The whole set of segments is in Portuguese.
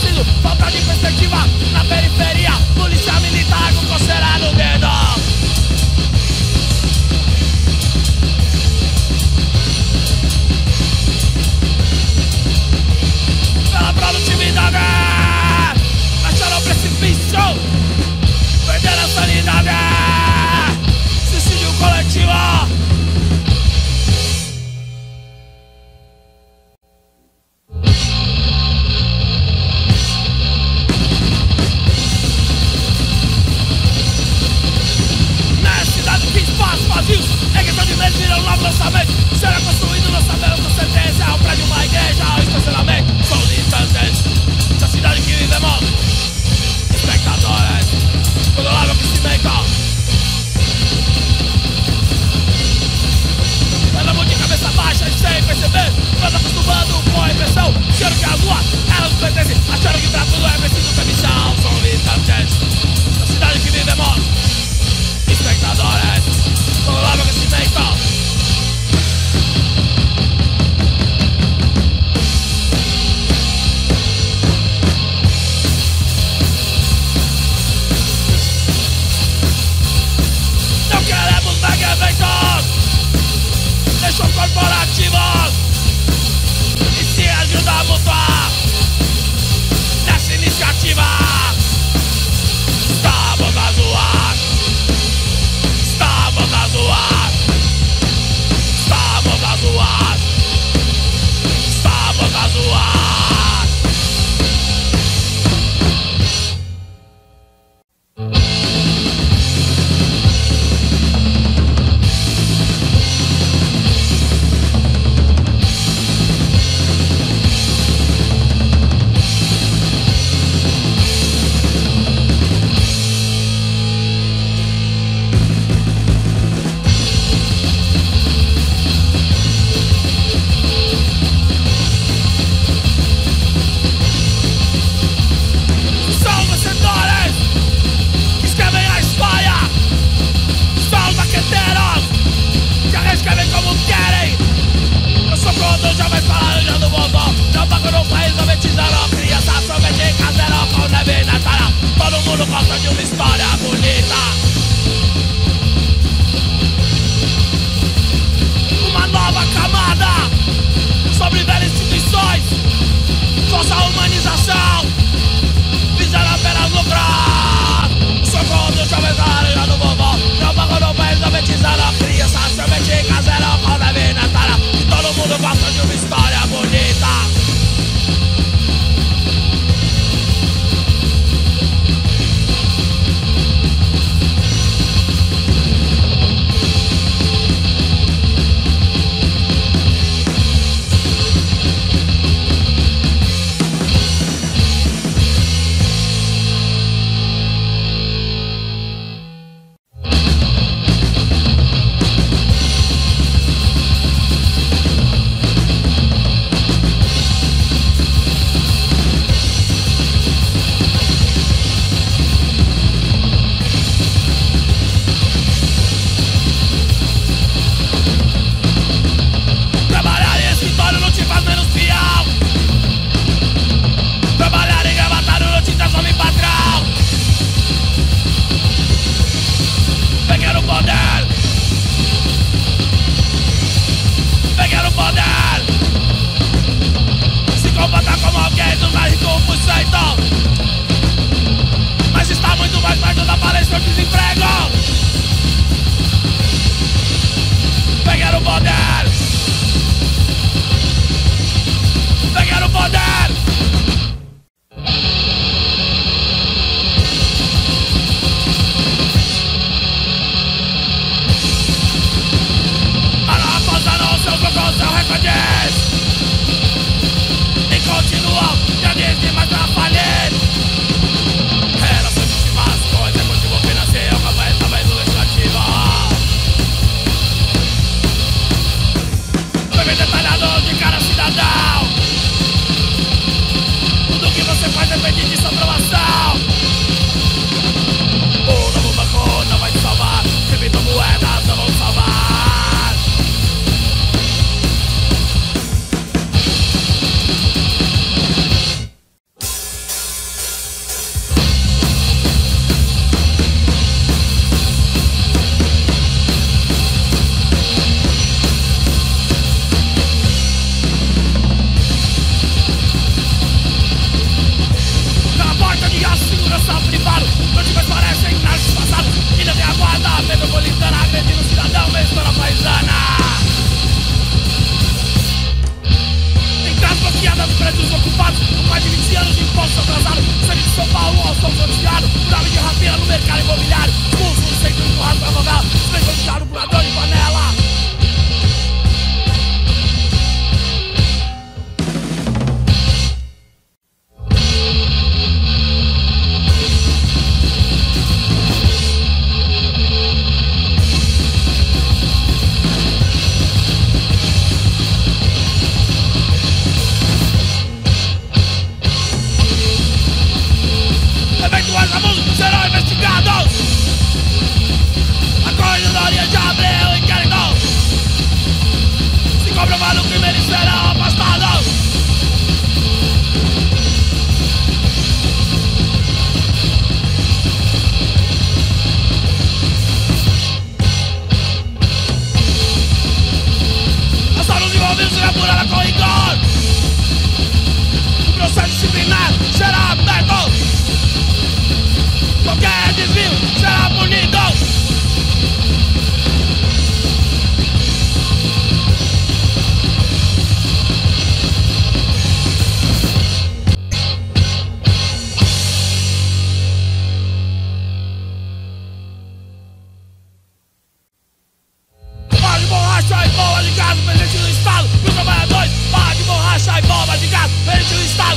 single Pero tú estás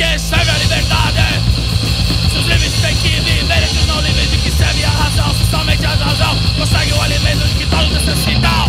que serve a liberdade. Se os livres têm que viver entre os não livres De que serve a razão. Se somente a razão consegue o alimento de que todos necessitam.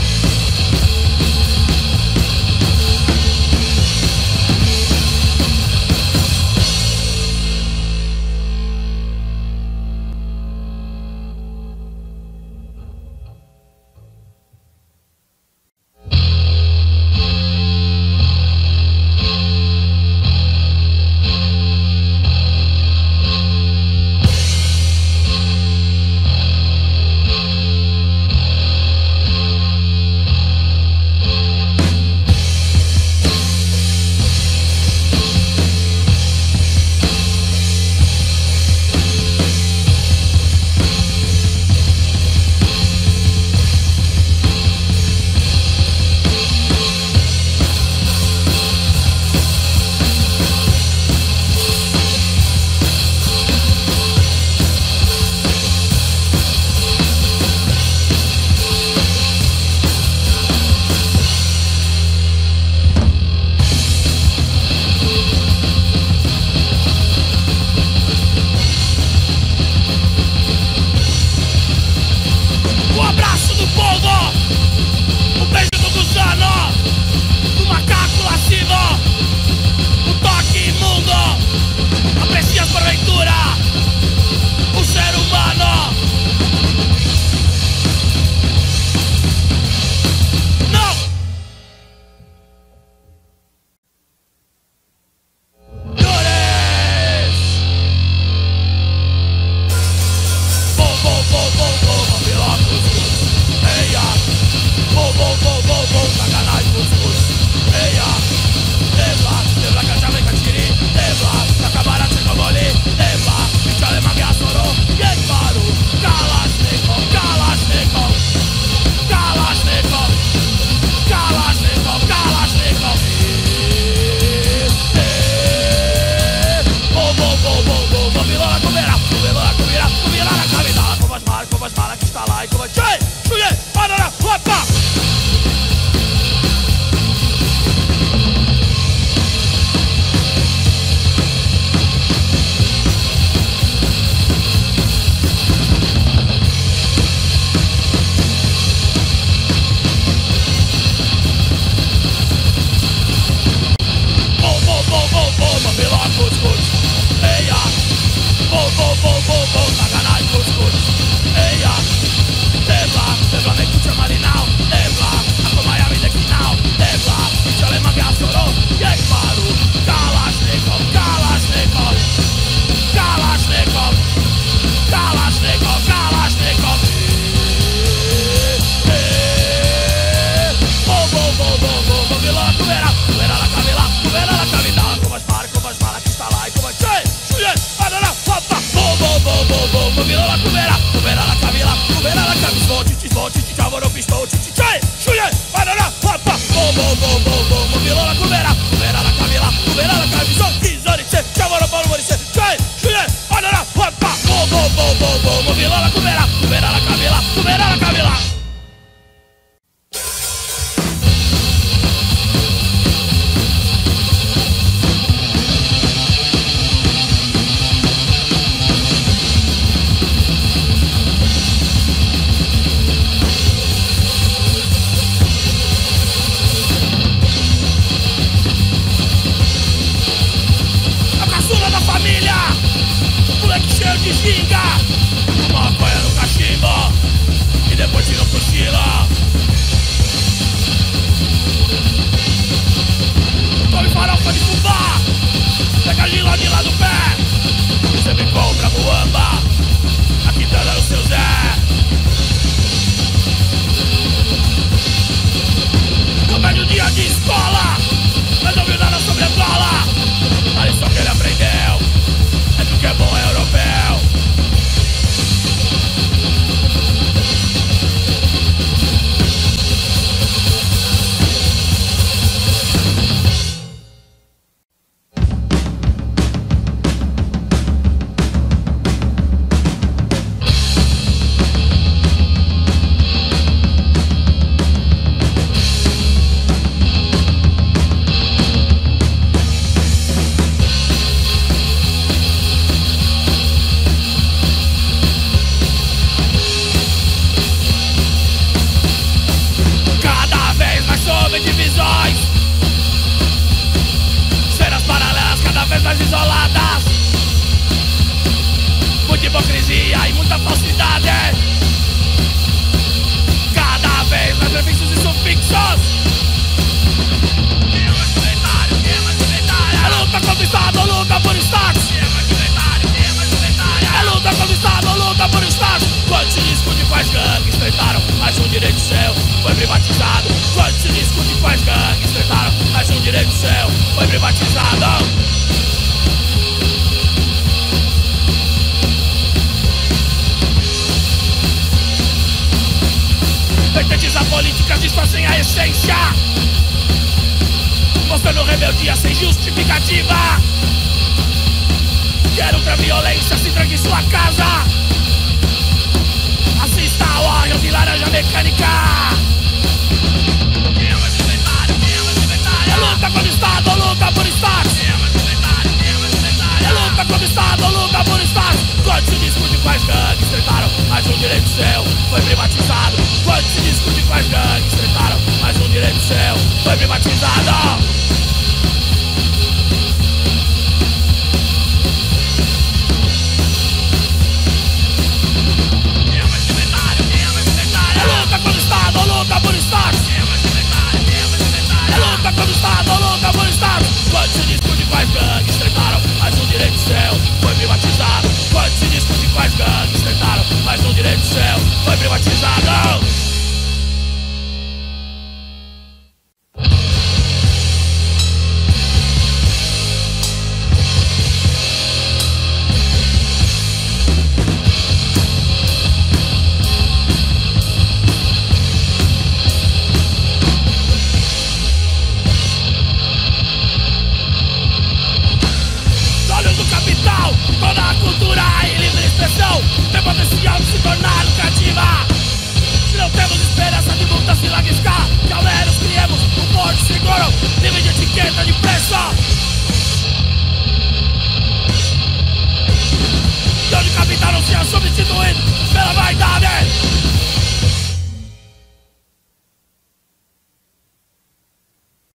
essência, mostrando rebeldia sem justificativa. Quero outra violência, se tranque em sua casa. Assista ao Orion de Laranja Mecânica.